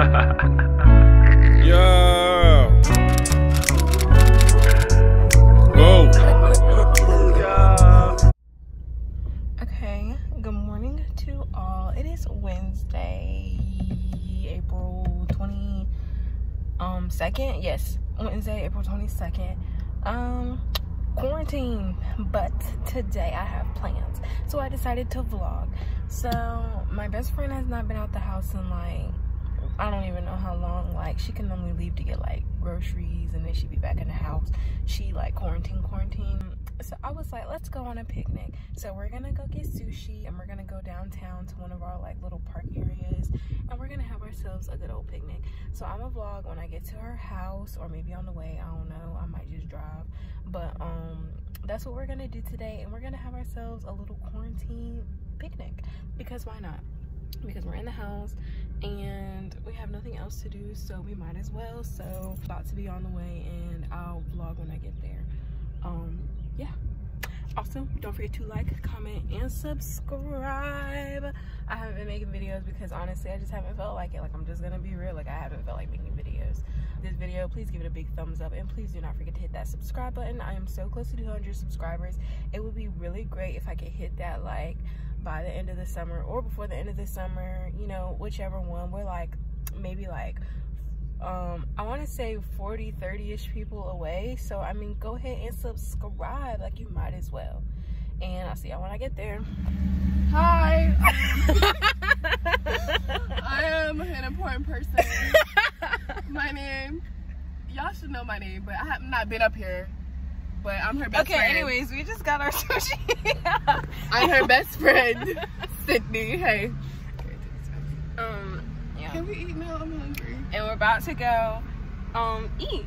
Okay, good morning to all. It is Wednesday, April 20 um second. Yes, Wednesday, April 22nd. Um quarantine, but today I have plans. So I decided to vlog. So my best friend has not been out the house in like I don't even know how long. Like she can only leave to get like groceries and then she'd be back in the house. She like quarantine quarantine. So I was like, let's go on a picnic. So we're gonna go get sushi and we're gonna go downtown to one of our like little park areas and we're gonna have ourselves a good old picnic. So I'm a vlog when I get to her house or maybe on the way, I don't know. I might just drive. But um that's what we're gonna do today and we're gonna have ourselves a little quarantine picnic because why not? because we're in the house and we have nothing else to do so we might as well. So about to be on the way and i'll vlog when i get there. Um yeah. Also don't forget to like comment and subscribe. I haven't been making videos because honestly i just haven't felt like it. Like i'm just gonna be real. Like i haven't felt like making videos. This video please give it a big thumbs up and please do not forget to hit that subscribe button. I am so close to 200 subscribers. It would be really great if i could hit that like by the end of the summer or before the end of the summer you know whichever one we're like maybe like um i want to say 40 30ish people away so i mean go ahead and subscribe like you might as well and i'll see y'all when i get there Hi. I am an important person. my name, y'all should know my name, but I have not been up here. But I'm her best friend. okay friend. anyways we just got our sushi I'm her best friend, Sydnee. Hey. um yeah Can we eat now? I'm hungry. and we're about to go um eat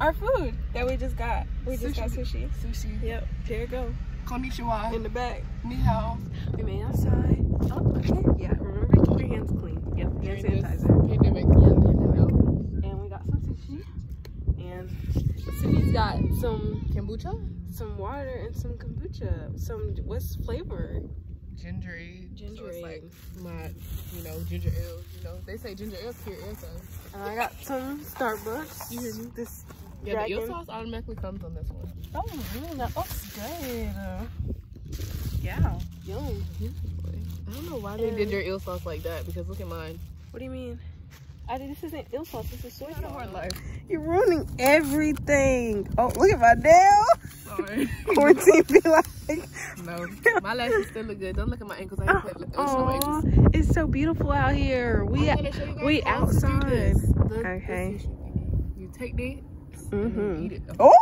our food that we just got we just got sushi Sushi. yep here it go Konnichiwa. in the back Ni hao. We made outside. Oh, okay. Yeah, remember to keep your hands clean. Yep, hand sanitizer. Pandemic. Yeah, pandemic. And we got some sushi. And Cindy's got some Kombucha? some water and some kombucha. Some what's flavor? Gingery. So Gingery. it's like not, you know, ginger ale. You know, they say ginger ale cure air And I got some Starbucks. You hear me? This Yeah, the eel sauce automatically comes on this one. oh, mm, that looks good. Yeah, yum. I don't know why they did your eel sauce like that because look at mine. What do you mean? I this isn't ill sauce. This is soy sauce. life. You're ruining everything. Oh, look at my nail. Sorry. Quarantine be like. no, my lashes still look good. Don't look at my ankles. I ain't put look, show my it's so beautiful out here. We I'm gonna show you guys we how to do outside. Look, Okay. You take this and then Mhm. you eat it. Oh,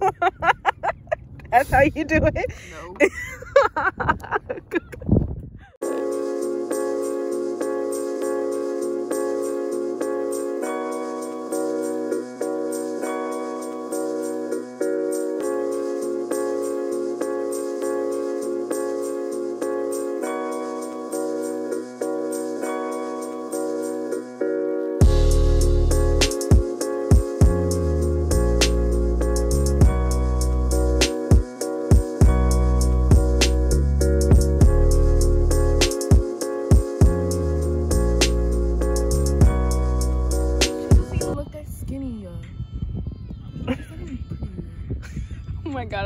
that's how you do it. No.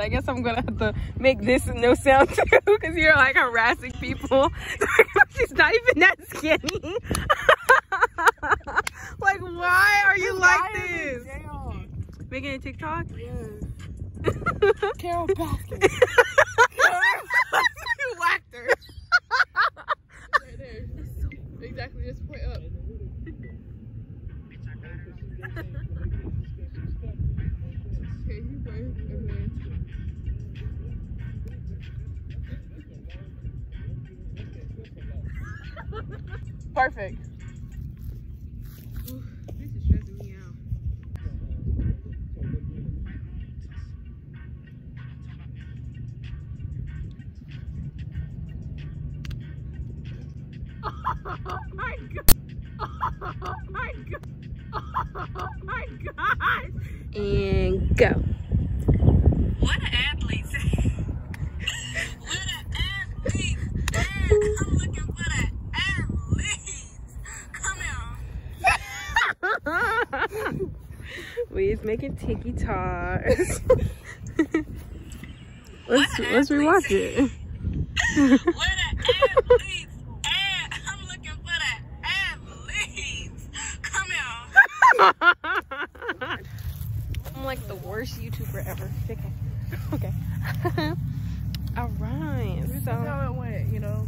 I guess I'm gonna have to make this no sound too, because you're like harassing people. She's not even that skinny. like, why are you like this? Making a TikTok? Yes. Carole Baskin. Perfect. This is stressing me out. Oh my god. Oh my god. Oh my god. And go. What an athlete. what an athlete. Man, I'm looking for the athletes. Come here. She's making tiki tots. let's let's rewatch it. Where the athletes at? I'm looking for the athletes. Come here. I'm like the worst YouTuber ever. Okay. Okay. All right. That's So how it went, you know.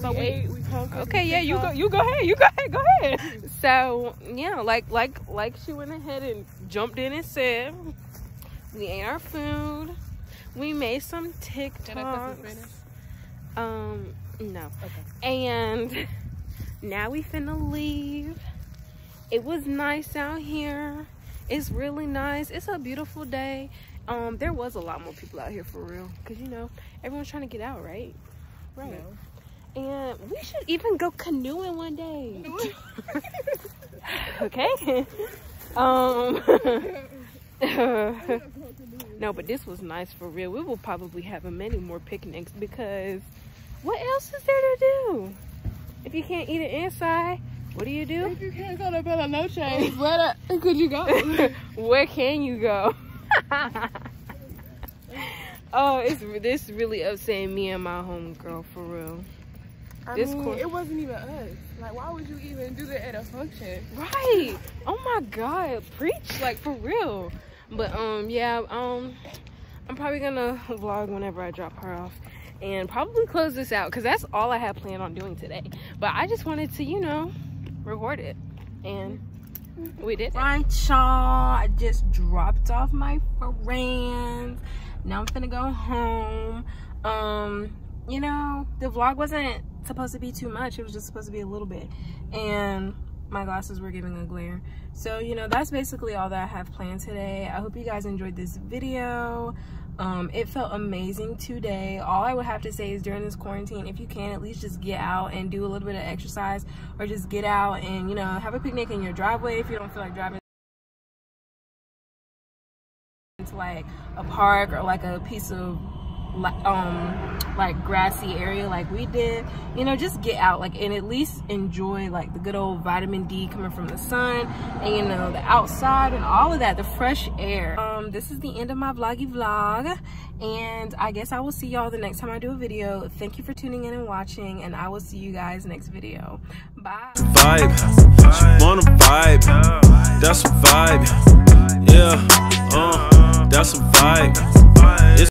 So we we- ate, we okay, yeah, you go you go ahead. You go ahead. Go ahead. So, yeah, like like like she went ahead and jumped in and said, we ate our food. We made some TikToks. Um, no. Okay. And now we finna leave. It was nice out here. It's really nice. It's a beautiful day. Um, there was a lot more people out here for real. Cause you know, everyone's trying to get out, right? Right. No. And we should even go canoeing one day. okay. Um No, but this was nice for real. We will probably have many more picnics because what else is there to do? If you can't eat it inside, what do you do? If you can't go to Bella Noche, where the- could you go? Where can you go? oh, it's this really upsetting me and my homegirl for real. I This mean, course- it wasn't even us. Like, why would you even do that at a function? Right. Oh my god. Preach like for real. But um yeah, um I'm probably gonna vlog whenever I drop her off and probably close this out because that's all I had planned on doing today. But I just wanted to, you know, record it. And we did. Right, y'all. I just dropped off my friends. Now I'm gonna go home. Um, you know, the vlog wasn't supposed to be too much. It was just supposed to be a little bit. And my glasses were giving a glare. So, you know, that's basically all that I have planned today. I hope you guys enjoyed this video. Um, it felt amazing today. All I would have to say is during this quarantine, if you can, at least just get out and do a little bit of exercise or just get out and, you know, have a picnic in your driveway if you don't feel like driving to like a park or like a piece of um like grassy area like we did you know just get out like and at least enjoy like the good old vitamin d coming from the sun and you know the outside and all of that the fresh air um this is the end of my vloggy vlog and i guess i will see y'all the next time i do a video thank you for tuning in and watching and i will see you guys next video bye vibe. She wanna vibe. That's a vibe. Yeah, uh, that's a vibe.